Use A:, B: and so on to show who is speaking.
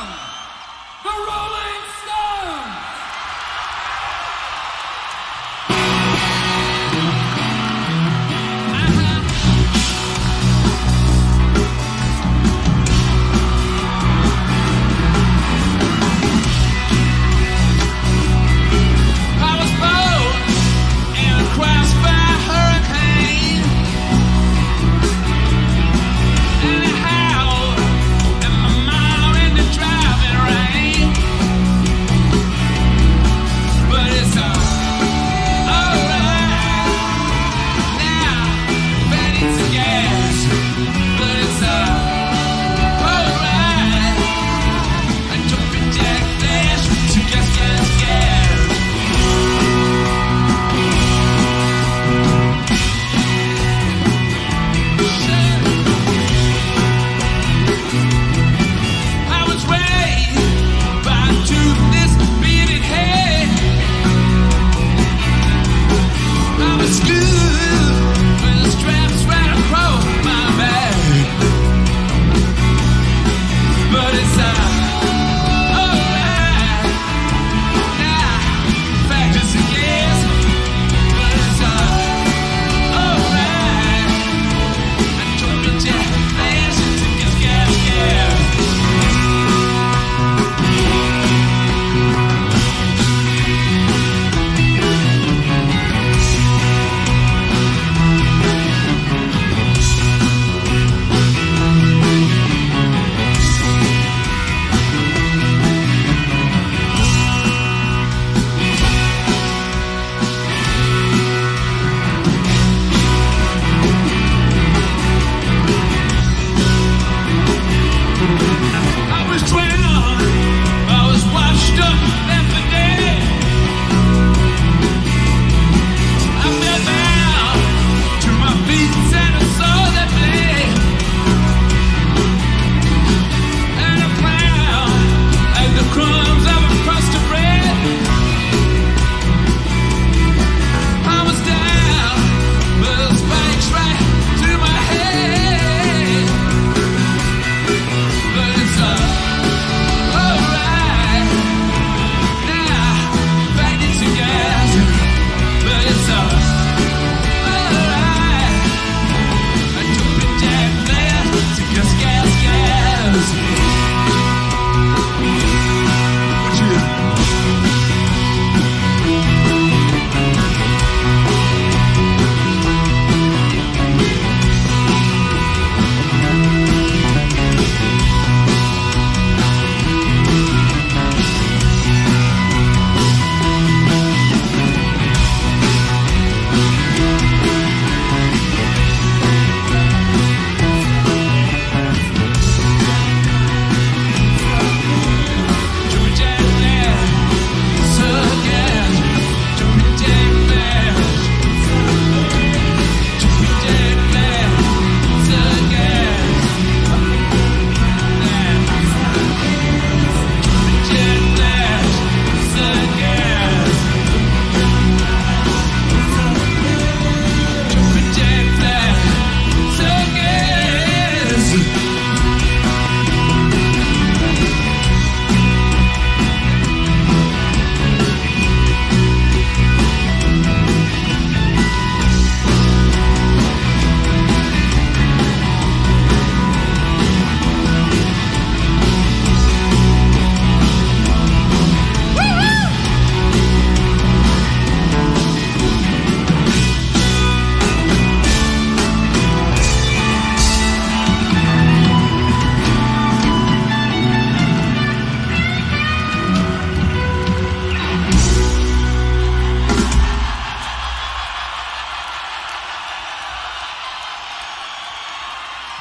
A: The Rolling!